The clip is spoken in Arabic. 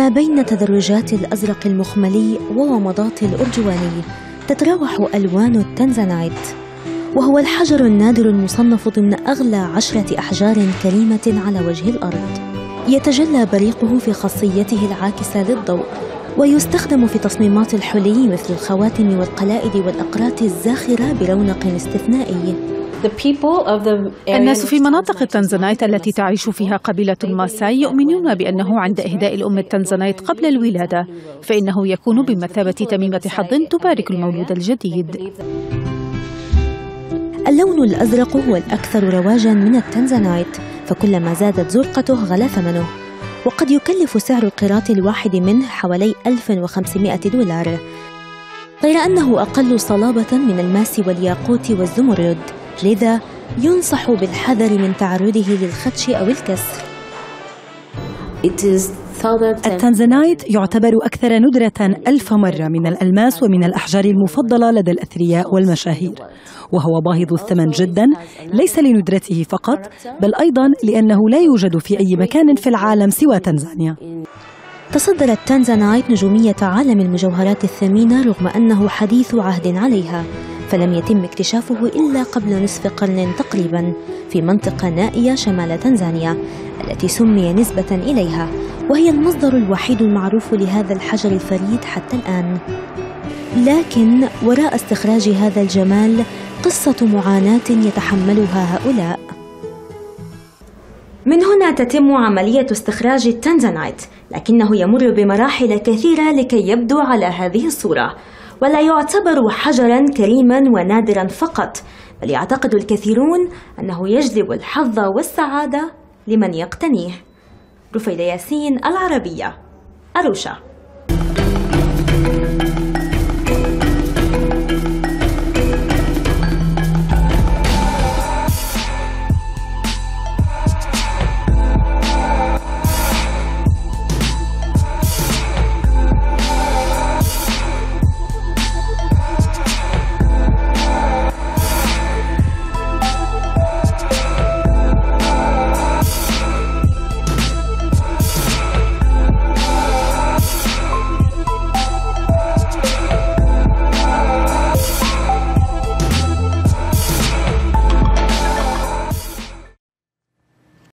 ما بين تدرجات الأزرق المخملي وومضات الأرجواني تتراوح ألوان التنزانايت وهو الحجر النادر المصنف ضمن أغلى عشرة أحجار كريمة على وجه الأرض. يتجلى بريقه في خاصيته العاكسة للضوء ويستخدم في تصميمات الحلي مثل الخواتم والقلائد والأقراط الزاخرة برونق استثنائي. الناس في مناطق التنزانيت التي تعيش فيها قبيلة الماساي يؤمنون بأنه عند إهداء الأم التنزانيت قبل الولادة فإنه يكون بمثابة تميمة حظ تبارك المولود الجديد. اللون الأزرق هو الأكثر رواجا من التنزانايت فكلما زادت زرقته غلا ثمنه وقد يكلف سعر القيراط الواحد منه حوالي 1500 دولار. غير أنه أقل صلابة من الماس والياقوت والزمرد. لذا ينصح بالحذر من تعرضه للخدش أو الكسر. التنزانايت يعتبر أكثر ندرة ألف مرة من الألماس ومن الأحجار المفضلة لدى الأثرياء والمشاهير. وهو باهظ الثمن جدا ليس لندرته فقط بل أيضا لأنه لا يوجد في أي مكان في العالم سوى تنزانيا. تصدرت تنزانايت نجومية عالم المجوهرات الثمينة رغم أنه حديث عهد عليها. فلم يتم اكتشافه إلا قبل نصف قرن تقريبا في منطقة نائية شمال تنزانيا التي سمي نسبة إليها وهي المصدر الوحيد المعروف لهذا الحجر الفريد حتى الآن. لكن وراء استخراج هذا الجمال قصة معاناة يتحملها هؤلاء. من هنا تتم عملية استخراج التنزانايت لكنه يمر بمراحل كثيرة لكي يبدو على هذه الصورة. ولا يعتبر حجرا كريما ونادرا فقط بل يعتقد الكثيرون أنه يجلب الحظ والسعادة لمن يقتنيه. رفيدة ياسين العربية أروشا